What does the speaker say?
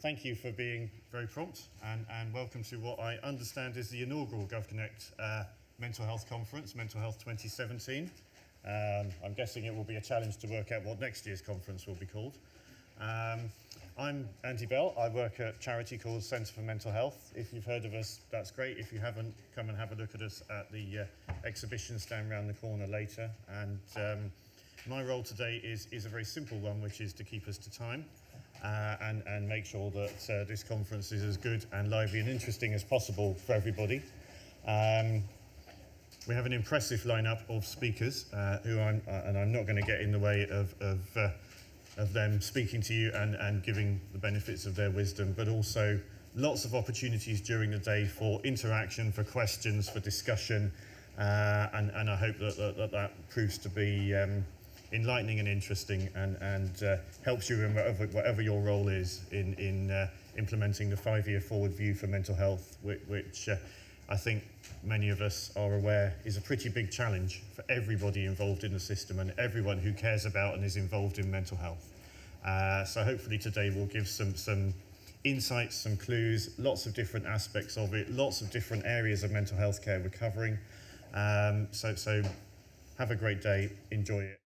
thank you for being very prompt and, and welcome to what I understand is the inaugural GovConnect uh, Mental Health Conference, Mental Health 2017. Um, I'm guessing it will be a challenge to work out what next year's conference will be called. Um, I'm Andy Bell. I work at charity called Centre for Mental Health. If you've heard of us, that's great. If you haven't, come and have a look at us at the uh, exhibition stand around the corner later. And um, my role today is, is a very simple one, which is to keep us to time uh, and, and make sure that uh, this conference is as good and lively and interesting as possible for everybody. Um, we have an impressive lineup of speakers uh, who I'm, uh, and I'm not going to get in the way of, of, uh, of them speaking to you and, and giving the benefits of their wisdom, but also lots of opportunities during the day for interaction, for questions, for discussion, uh, and, and I hope that that, that, that proves to be um, enlightening and interesting and, and uh, helps you in whatever, whatever your role is in, in uh, implementing the five-year forward view for mental health, which, which uh, I think many of us are aware is a pretty big challenge for everybody involved in the system and everyone who cares about and is involved in mental health. Uh, so hopefully today we'll give some, some insights, some clues, lots of different aspects of it, lots of different areas of mental health care we're covering. Um, so, so have a great day, enjoy it.